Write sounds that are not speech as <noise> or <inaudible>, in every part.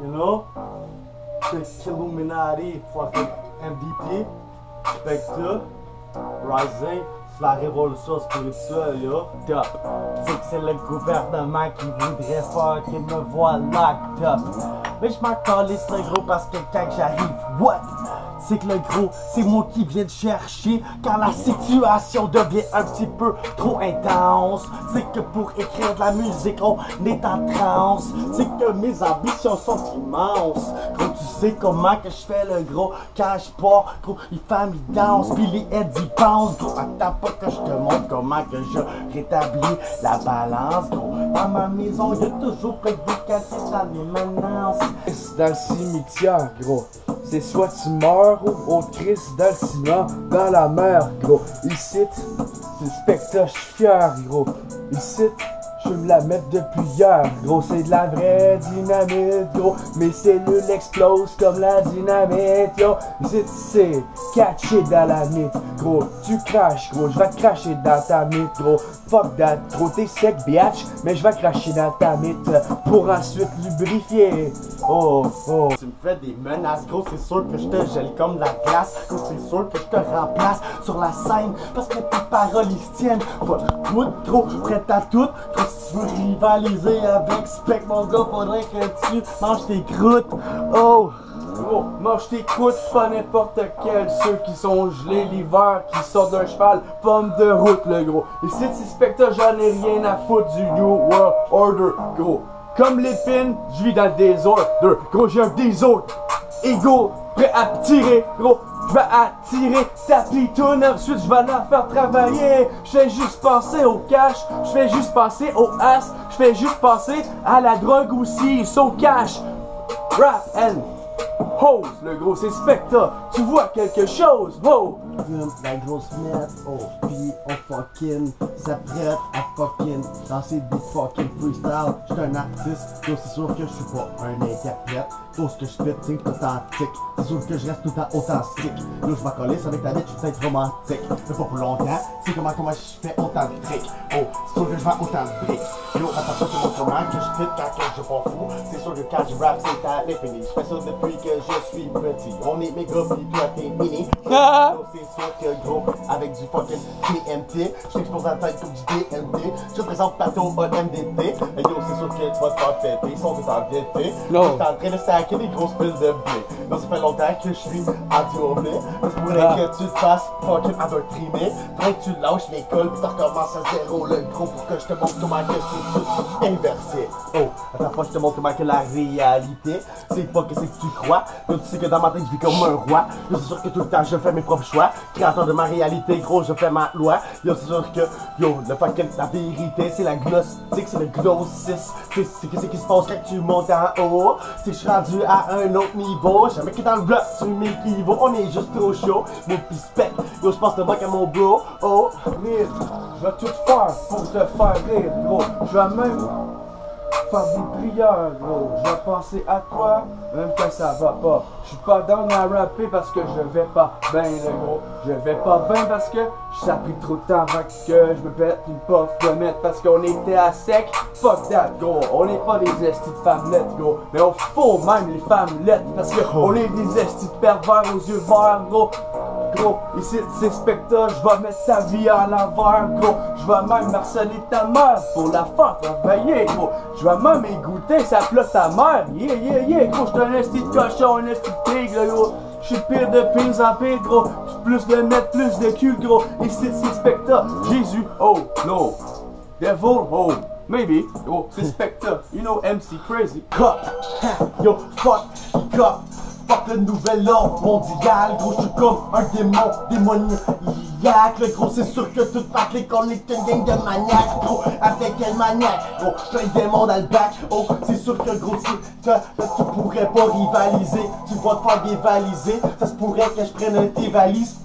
you know? C'est Illuminati, fucking MVP, Spectre, Rising, la révolution spirituelle, yo. Top. C'est que c'est le gouvernement qui voudrait qu'il me voit locked up. Mais je m'en calisse gros parce que quand j'arrive, what? C'est que le gros, c'est moi qui viens de chercher. Car la situation devient un petit peu trop intense. C'est que pour écrire de la musique, on est en transe. C'est que mes ambitions sont immenses tu sais comment que je fais le gros je pars, gros, les femmes ils dansent Puis les aides y pensent Gros, attends pas que je te montre comment que je rétablis la balance Gros, dans ma maison, y'a toujours plein de cassés dans les Dans le cimetière, gros. C'est soit tu meurs ou au Christ dans le ciment, dans la mer, gros. Ici, c'est le spectacle, je suis fier, gros. Ici, je me la mettre depuis hier, gros. C'est de la vraie dynamite, gros. Mes cellules explosent comme la dynamite, yo. C'est catché dans la mythe, gros. Tu craches, gros. Je vais cracher dans ta mythe, gros. Fuck that, gros. T'es sec, biatch. Mais je vais cracher dans ta mythe pour ensuite lubrifier. Oh, oh. Tu me fais des menaces, gros, c'est sûr que je te gèle comme de la glace. Gros, c'est sûr que je te remplace sur la scène parce que tes paroles ils tiennent. Pas tout, gros, prête à tout. Tu veux rivaliser avec Spec, mon gars, faudrait que tu manges tes croûtes. Oh! Gros, mange tes coudes, pas n'importe quel. Ceux qui sont gelés l'hiver, qui sortent d'un cheval, pomme de route, le gros. Ici, si spectacle, j'en ai rien à foutre du New World Order, gros. Comme l'épine, je vis dans le désordre. Gros, j'ai un désordre. Ego, prêt à tirer, gros. Je vais attirer ta pitoune, ensuite je vais la faire travailler. Je fais juste penser au cash, je fais juste penser au as, je fais juste penser à la drogue aussi, so cash. Rap and hose, le gros, c'est Spectre. Tu vois quelque chose, wow. Fume la grosse merde, oh, pis on fucking s'apprête à fucking danser des fucking freestyle. J'suis un artiste, donc c'est sûr que je suis pas un interprète. Tout ce que je fais, c'est authentique. C'est sûr que je reste tout le temps authentique. Là, je coller avec ta vie, je suis peut-être romantique. Mais pas pour longtemps, c'est comment, comment je fais autant de fric. Oh, c'est sûr que je vends autant de briques. Yo, attends pas, c'est mon comment que je fit quand que je pas fou. C'est sûr que quand je rap, c'est à l'infini. Je fais ça depuis que je suis petit. On est méga, pis toi t'es mini. <laughs> C'est sûr que gros, avec du fucking TNT, je t'explose la tête comme du DNT. Je te présente partout au MDT. Et yo, c'est sûr que tu vas te faire péter. Ils sont tous en DT. Non. T'es en train de saquer des grosses piles de blé. Là, ça fait longtemps que je suis enduré. Parce que Ah. que tu te fasses fucking endoctriner. Faudrait que tu lâches l'école pis tu recommences à zéro le gros pour que je te montre comment que c'est tout inversé. Oh, attends pas, je te montre comment que la réalité, c'est pas que c'est que tu crois. Là, tu sais que dans ma tête, je vis comme un roi. Là, c'est sûr que tout le temps, je fais mes propres choix. Créateur de ma réalité, gros, je fais ma loi. Yo, c'est sûr que, yo, le fucking, la vérité, c'est la gnostique, c'est le gnosis. C'est qu'est-ce qui se passe quand tu montes en haut. C'est je suis rendu à un autre niveau. Jamais que dans le bloc, tu m'équivaut. On est juste trop chaud. Mon pis spec, yo, je pense de manque à mon bro. Oh, Rire, je vais tout faire pour te faire rire, gros. Je vais même faire des prières, gros. Je vais penser à toi, même quand ça va pas. Je suis pas dans à rapper parce que je vais pas bien, le gros. Je vais pas bien parce que ça a pris trop de temps avant que je me pète une puff de mettre parce qu'on était à sec. Fuck that, gros. On n'est pas des estis de femmelettes, gros. Mais on faut même les femmelettes parce qu'on est des estis de pervers aux yeux verts, gros. Gros, ici c'est spectacle, je vais mettre ta vie à l'envers, gros. Je vais même harceler ta mère pour la faire travailler, gros. Je vais même égoutter sa plat ta mère. Yeah, yeah, yeah, gros. J'suis un esti de cochon, un esti de tigre, gros. J'suis pire de pire en pire, gros. Plus de mètres, plus de cul, gros. Ici c'est spectacle, Jésus, oh, no. Devil, oh. Maybe, oh, c'est spectacle. You know MC Crazy. Ha, Yo, fuck, cop. Le nouvel ordre mondial, gros, je suis comme un démon démoniaque. Le gros, c'est sûr que toute part les est une gang de maniaques, gros. Avec quel maniaque, gros, plein de démons dans le bac. Oh, c'est sûr que gros, que, tu pourrais pas rivaliser. Tu vas te faire dévaliser. Ça se pourrait que je prenne tes valises,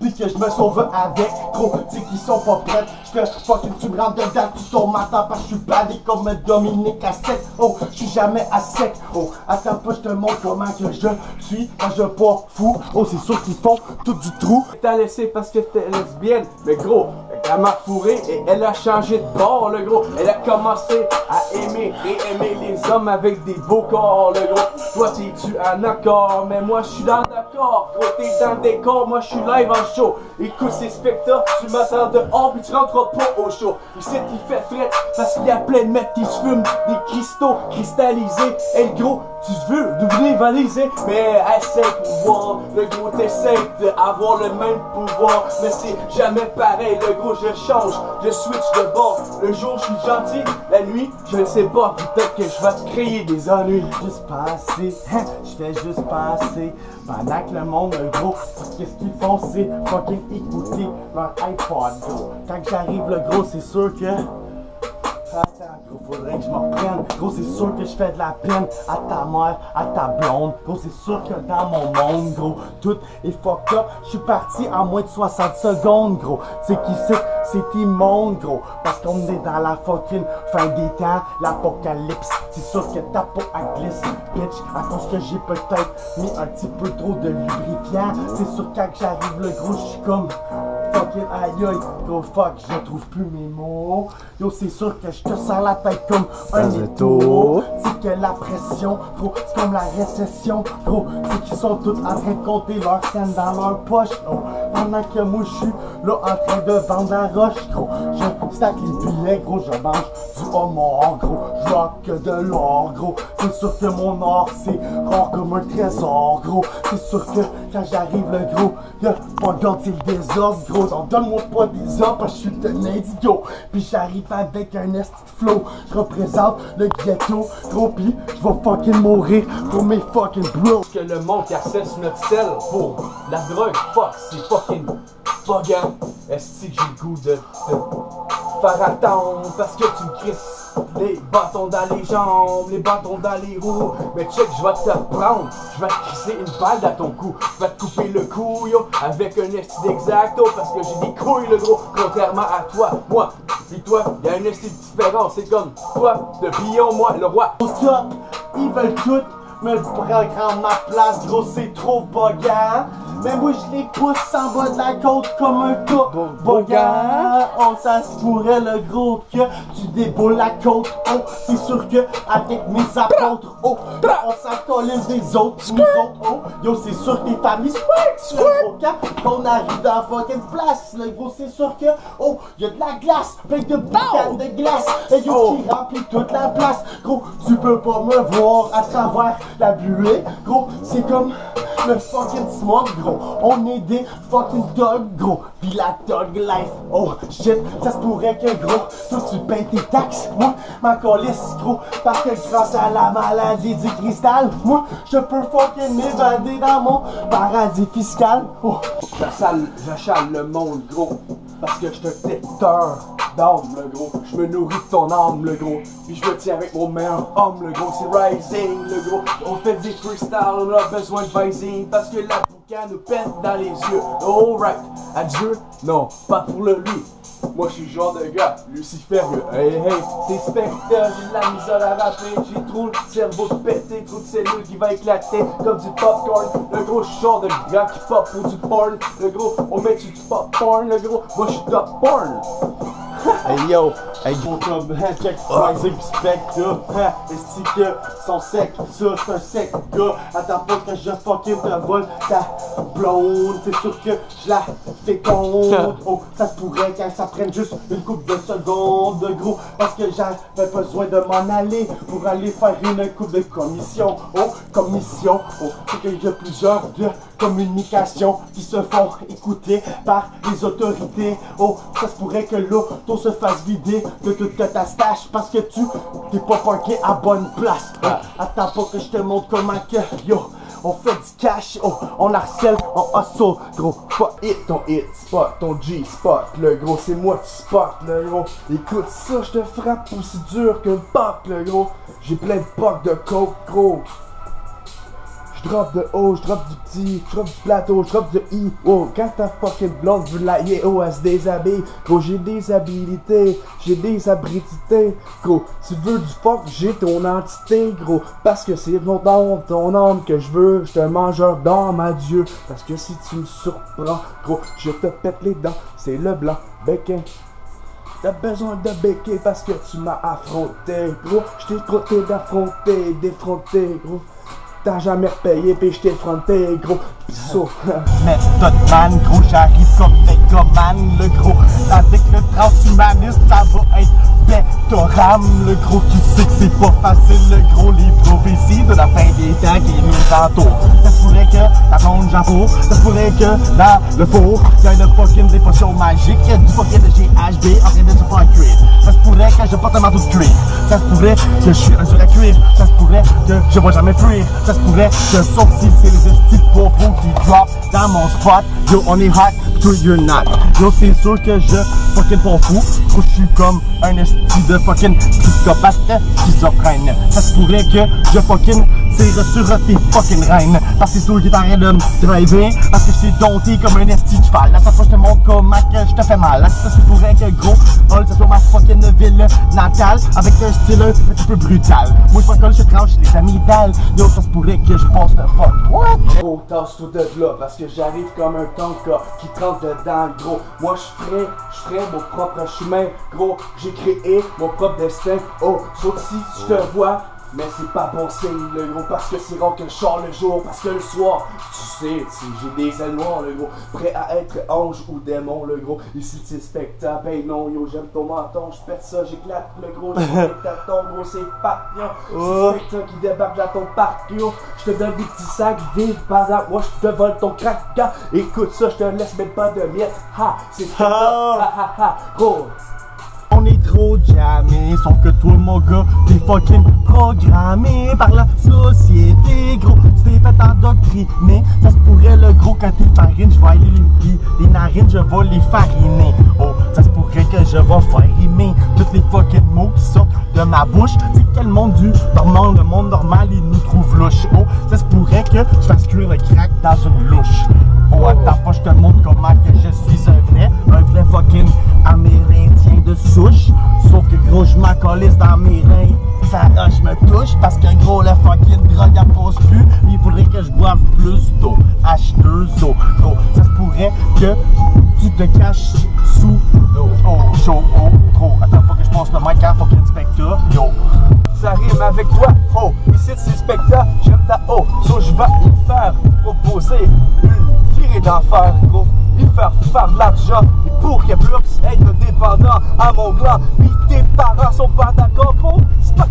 puis que je me sauve avec, gros. Tu qu'ils sont pas prêts. Je te fucking, tu me rentres dedans, tu tombes à temps parce que je suis badé comme Dominique à sec. Oh, je suis jamais à sec. Oh, attends pas, je te montre comment que je suis quand je pas fou. Oh, c'est sûr qu'ils font tout du trou. T'as laissé parce que t'es lesbienne. Mais gros, elle m'a fourré et elle a changé de bord, le gros. Elle a commencé à aimer et aimer les hommes avec des beaux corps, le gros. Toi, t'es-tu un accord, mais moi, je suis dans d'accord. Gros, t'es dans le décor, moi, je suis live en show. Écoute ces spectacles, tu m'attends dehors, puis tu rentres pas au show. Ici, il fait fret parce qu'il y a plein de mecs qui se fument des cristaux cristallisés. Et le gros, tu veux devenir valisé, mais essaie de pouvoir. Le gros, t'essaies d'avoir le même pouvoir, mais c'est jamais pareil. Le gros, je change, je switch de bord. Le jour, je suis gentil, la nuit, je ne sais pas. Peut-être que je vais te créer des ennuis. Juste passer, hein, je fais juste passer. Pendant que le monde, le gros, qu'est-ce qu'ils font, c'est fucking écouter leur iPod, gros. Quand j'arrive, le gros, c'est sûr que. Faudrait que je m'en reprenne. Gros, c'est sûr que je fais de la peine à ta mère, à ta blonde. Gros, c'est sûr que dans mon monde, gros, tout est fucked up. Je suis parti en moins de 60 secondes, gros. C'est qui c'est? C'est immonde, gros. Parce qu'on est dans la fucking fin des temps, l'apocalypse. C'est sûr que ta peau a glisse, bitch. À cause que j'ai peut-être mis un petit peu trop de lubrifiant. C'est sûr que quand j'arrive, le gros, je suis comme fucking aïe aïe, gros fuck, je trouve plus mes mots. Yo, c'est sûr que je te sens la tête comme un étau. C'est que la pression, gros, c'est comme la récession, gros. C'est qu'ils sont tous en train de compter leurs scènes dans leur poche. Pendant que moi, je suis là en train de vendre la roche, gros. Je stack les billets, gros, je mange du homard, gros. Je que de l'or, gros. C'est sûr que mon or, c'est rare comme un trésor, gros. C'est sûr que quand j'arrive, le gros, de c'est le désordre, gros. Donc donne-moi pas des ordres parce que je suis un idiot. Puis j'arrive avec un esti de flow. Je représente le ghetto, gros. Puis je vais fucking mourir pour mes fucking bros. que le monde qui accesse notre sel pour la drogue, fuck, c'est fucking buggant. Est-ce que j'ai le goût de te faire attendre parce que tu me crisses les bâtons dans les jambes, les bâtons dans les roues. Mais check, je vais te prendre, je vais te crisser une balle dans ton cou. Je vais te couper le cou, yo, avec un esti d'exacto parce que j'ai des couilles, le gros, contrairement à toi. Moi, et toi, y a un esti de différence. C'est comme toi, le pion, moi, le roi. Au top, ils veulent tout me prendre ma place, gros, c'est trop bogant. Mais moi, je les pousse en bas de la côte comme un cas bogant. Oh, ça se pourrait, le gros, que tu déboules la côte. Oh, c'est sûr que avec mes apôtres, oh, on s'en colisse des autres, nous autres, oh. Yo, c'est sûr que les familles squirt, le gros, quand on arrive dans la fucking place, le gros, c'est sûr que, oh, y a de la glace, plein de boucanes de glace. Et yo, qui remplit toute la place. Gros, tu peux pas me voir à travers la buée. Gros, c'est comme le fucking smog, gros. On est des fucking dogs, gros. Pis la dog life, oh shit, ça se pourrait que, gros, toi tu payes tes taxes. Moi, ma colisse, gros, parce que grâce à la maladie du cristal, moi, je peux fucking m'évader dans mon paradis fiscal. Oh. J'achale, le monde, gros. Parce que je te détecteur d'âme, le gros. Je me nourris de ton âme, le gros. Puis je me tiens avec mon meilleur homme, le gros. C'est Rising, le gros. On fait des freestyles, on a besoin de vising. Parce que la boucan nous pète dans les yeux. Alright, adieu. Non, pas pour le lui. Moi je suis genre de gars, luciférieux. Hey hey, c'est spectre, j'ai la misère à rapper. J'ai trop le cerveau pété, trop de cellules qui va éclater comme du popcorn. Le gros, je suis genre de gars qui pop pour du porn. Le gros, on met du popcorn, le gros. Moi je suis top porn. Hey yo, hey. Gros comme, hein, check Rising Spectre, hein, est-ce que sont secs, ça c'est un sec gars, attends pas que je fucking te vole ta blonde, c'est sûr que je la féconde, <laughs> oh, ça se pourrait que ça prenne juste une coupe de secondes, gros, parce que j'avais besoin de m'en aller pour aller faire une coupe de commission, oh, commission, oh, c'est qu'il y a plusieurs de communications qui se font écouter par les autorités, oh, ça se pourrait que l'auto se fasse vider de toute ta stache parce que tu t'es pas parké à bonne place. Oh, attends pas que je te montre comment que, yo, on fait du cash, oh, on harcèle, on hustle, gros, fuck Hit ton hit spot, ton G spot, le gros, c'est moi qui spot, le gros. Écoute ça, je te frappe aussi dur qu'un pop, le gros. J'ai plein de pocs de coke, gros. Je drop de haut, je drop du petit, je drop du plateau, je drop de I. Oh, quand ta fucking blonde veut la oh, elle se déshabille. Gros, j'ai des habilités, j'ai des abridités. Gros, tu veux du fuck, j'ai ton entité, gros. Parce que c'est mon ton âme que je veux. Je te mangeur d'âme à Dieu. Parce que si tu me surprends, gros, je te pète les dents. C'est le blanc, béquin. T'as besoin de béquet parce que tu m'as affronté, gros. Je t'ai traité d'affronter, d'effronter, gros. T'as jamais repayé pis j't'ai fronté, gros. Pissou. <laughs> Méthode man, gros, j'arrive comme Megaman, le gros. Avec le transhumanisme, ça va être Bétoram, le gros. Tu sais que c'est pas facile, le gros. Les prophéties de la fin des temps qui nous entourent. Ça se pourrait que la blonde j'avoue, ça se pourrait que dans le four, y'a une fucking des potions magiques, du fucking de GHB en train de se faire cuire. Ça se pourrait que je porte un manteau de cuir. Ça se pourrait que je suis un dur à cuire. Ça se pourrait que je vais jamais fuir. Ça se pourrait que sauf si c'est les de popo qui drop dans mon spot. Yo, on est hot, toi you're not? Yo, c'est sûr que je fucking pas fou. Trop je suis comme un esti de fucking psychopathe schizophrène. Ça se pourrait que je fucking tire sur tes fucking reines. Parce que c'est toi qui t'arrête de me driver. Parce que je t'ai dompté comme un esti de cheval. Là, ça fois je te montre comment que je te fais mal. Ça se pourrait que gros, hol, ça soit ma fucking ville natale. Avec un style un petit peu brutal. Moi, je fuck je tranche les amygdales. Yo, ça se pourrait que je passe le fuck. What? Gros, tasse-toi de là parce que j'arrive comme un tonka qui trempe dedans, gros. Moi, je ferai, je ferai mon propre chemin, gros. J'ai créé mon propre destin. Oh, sauf si je te vois. Mais c'est pas bon signe, le gros, parce que c'est rare que je sors le jour, parce que le soir, tu sais, si j'ai des ailes noires, le gros, prêt à être ange ou démon, le gros. Ici, c'est spectacle, hey non, yo, j'aime ton menton, je pète ça, j'éclate le gros, j'ai ton gros, c'est papillon. Oh. C'est spectacle qui débarque dans ton parc, yo. Je te donne des petits sacs vides, par moi, je te vole ton gars. Écoute ça, je te laisse même pas de miettes, ha, c'est spectacle, Ah. ha, ha, ha, gros. On est trop sauf que toi mon gars, t'es fucking programmé par la société, gros. Tu t'es fait endoctriner, ça se pourrait le gros quand t'es farine, je vais aller les, les narines, je vais les fariner. Oh, ça se pourrait que je vais faire rimer tous les fucking mots qui sortent de ma bouche. C'est quel monde du normal, le monde normal, il nous trouve louche. Oh, ça se pourrait que je fasse cuire le crack dans une louche. Oh, attends pas, je te montre comment que je suis un vrai, un vrai fucking amérindien de souche. Sauf que gros, je m'accolisse dans mes reins. Ça, je me touche parce que gros, la fucking drogue, elle passe plus. Il faudrait que je boive plus d'eau. H2O. Gros, ça se pourrait que tu te caches sous l'eau. Oh, chaud, oh, gros. Attends pas que je passe le mic à fucking spectre. Yo. ça rime avec toi. Oh, ici c'est spectacle, j'aime ta oh. So je vais y faire proposer une virée d'enfer, gros. Y faire faire de l'argent. Pour qu'il puisse être dépendant à mon gland. Puis tes parents sont pas d'accord, gros. C'est pas.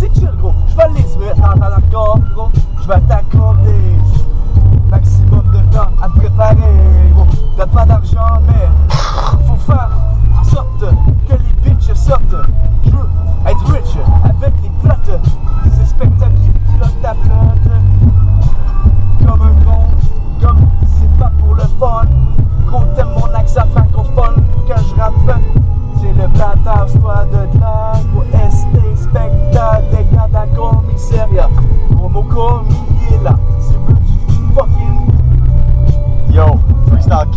Chill, gros.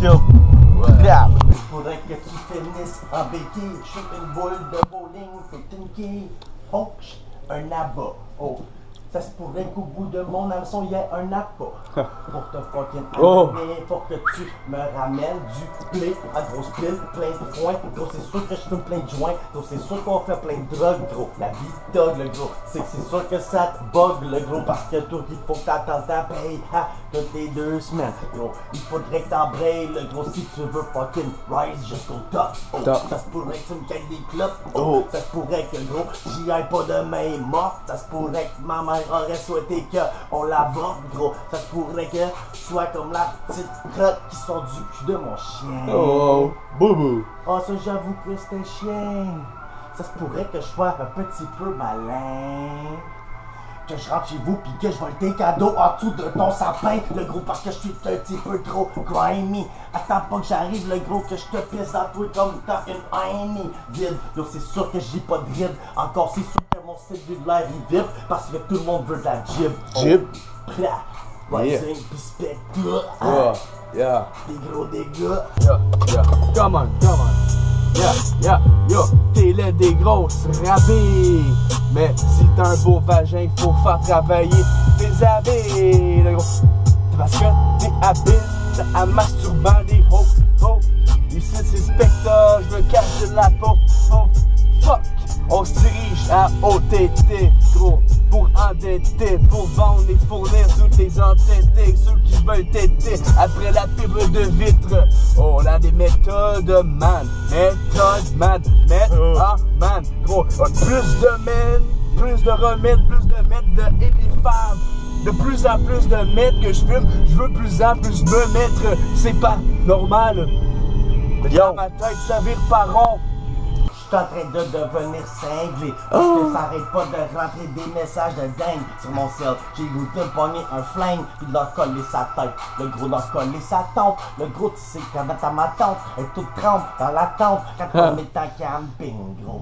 Kill. Yeah. Faudrait que tu finisses en béquille, shoot une boule de bowling, une quille, punch, un abat. Oh, ça se pourrait qu'au bout de mon hameçon, il y ait un appât. Pour te fucking Oh. amener, pour que tu me ramènes du blé à grosse pile, plein de foin. Gros, c'est sûr que je fume plein de joints. Gros, c'est sûr qu'on fait plein de drogue, gros. La vie dog, le gros. C'est que c'est sûr que ça te bug, le gros, parce que toi, il faut que t'attends ta paye, ha, toutes les deux semaines. Gros, il faudrait que t'embrayes, le gros, si tu veux fucking rise jusqu'au top. Oh, Top. ça se pourrait que tu me gagnes des clopes. Oh, ça se pourrait que gros, j'y aille pas demain morte. Ça se pourrait que ma mère aurait souhaité qu'on la vende, gros. Ça se pourrait que tu sois comme la petite crotte qui sort du cul de mon chien. Oh, boubou. Oh, ça, j'avoue que c'est un chien. Ça se pourrait que je sois un petit peu malin. Que je rentre chez vous pis que je vole tes cadeaux en dessous de ton sapin, le gros, parce que je suis un petit peu trop grimy. Attends pas que j'arrive, le gros, que je te pisse dans toi comme t'as une haine vide. Yo, c'est sûr que j'ai pas de ride. Encore, c'est sûr que mon cellulaire il vibre parce que tout le monde veut de la jib. Jib? Rising pis Spectre. Yeah, yeah. Des gros dégâts. Yeah, yeah. Come on, come on. Yeah, yeah, yo. T'es là des grosses rabais. Mais si t'as un beau vagin, faut faire travailler tes abeilles. le gros. C'est parce que t'es habile à masturbant des hoes, pour vendre et fournir toutes les entêtés, ceux qui veulent têter après la fibre de vitre. Oh, on a des méthodes, man, méthodes, man, méthodes, ah, man, gros, plus de men, plus de remèdes, plus de mètres de femmes. De plus en plus de mètres que je fume, je veux plus en plus me mettre, c'est pas normal. Dans ma tête, ça vire par rond. Je suis en train de devenir cinglé. Parce que ça arrête pas de rentrer des messages de dingue sur mon cell. J'ai goût de pogner un flingue puis de leur coller sa tête. Le gros leur coller sa tente. Le gros, tu sais, quand ta ma tante est toute trempe dans la tente quand on est en camping, gros.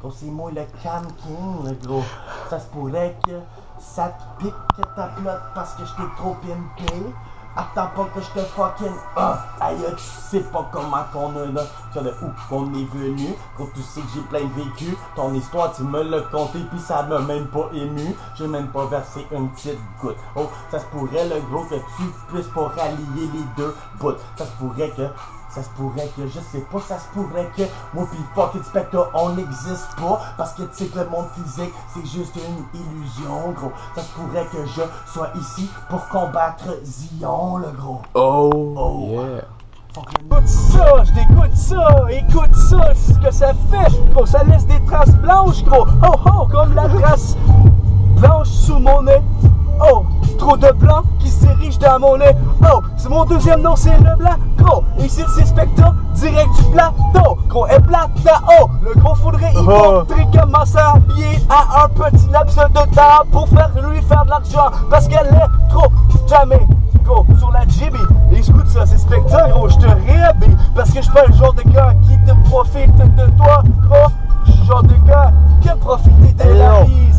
Gros, c'est moi le cam king, le gros. Ça se pourrait que ça te pique que ta plotte parce que je t'ai trop pimpé. Attends pas que je te fucking ah, aïe, tu sais pas comment qu'on est là, tu de où qu'on est venu, quand tu sais que j'ai plein vécu, ton histoire tu me l'as conté puis ça m'a même pas ému, j'ai même pas versé une petite goutte. Oh, ça se pourrait le gros que tu puisses pas rallier les deux bouts, ça se pourrait que ça se pourrait que, je sais pas, ça se pourrait que moi pis fucking Spectre on n'existe pas parce que tu sais que le monde physique c'est juste une illusion gros. Ça se pourrait que je sois ici pour combattre Zion le gros. Oh, Oh. yeah. Écoute ça, je t'écoute ça, écoute ça, c'est ce que ça fait. Gros, ça laisse des traces blanches, gros. Oh oh, comme la trace blanche sous mon nez. Oh, trop de blanc qui s'érige dans mon nez. Mon deuxième nom, c'est le blanc. Gros, ici c'est Spectre, direct du plateau. Gros, est plate là-haut. Le gros faudrait y Oh. montrer comment s'habiller à un petit laps de temps pour faire lui faire de l'argent. Parce qu'elle est trop jamais. Gros, sur la GB, écoute ça, c'est Spectre, gros, je te réhabille Parce que je suis pas le genre de gars qui te profite de toi, gros Je suis le genre de gars qui aime profiter de la vie